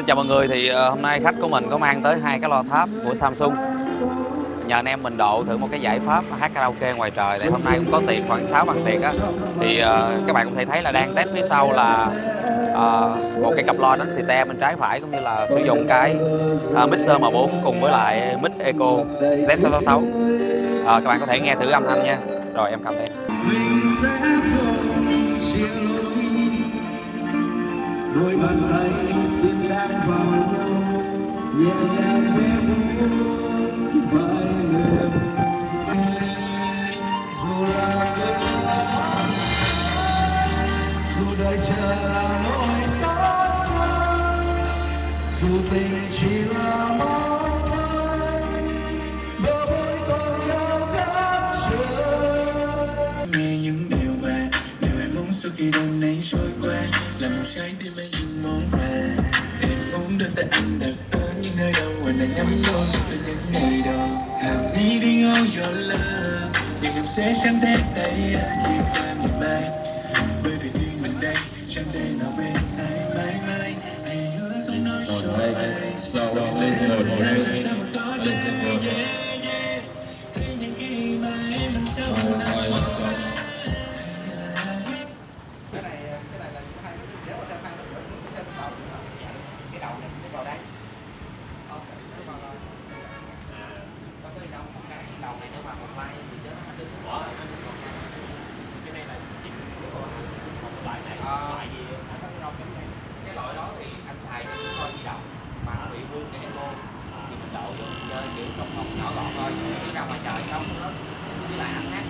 Xin chào mọi người thì ờ, hôm nay khách của mình có mang tới hai cái loa tháp của Samsung. Nhờ anh em mình độ thử một cái giải pháp hát karaoke ngoài trời tại hôm nay cũng có tiền khoảng 6 bằng tiền á. Thì uh, các bạn cũng thể thấy là đang test phía sau là uh, một cái cặp loa đánh xì te bên trái phải cũng như là sử dụng cái uh, mixer M4 cùng với lại mic Eco Z666 uh, các bạn có thể nghe thử âm thanh nha. Rồi em cầm đây khi đêm nay trôi qua là một trái tim anh mong. Đã nhắm đôi từ những ngày đầu. I'm needing all your love nhưng em sẽ chẳng thể đây khi qua ngày mai. Bởi vì riêng mình đây chẳng thể nào bên ai mãi mãi. Hãy hứa không nói cho đây, ai sau lên ngồi đây. làm sao một thể ngồi. yeah yeah. Thế nhưng khi mà em đang sau chỉ cục chơi nhỏ gọn thôi đi ra ngoài trời sống. Nó với lại anh hát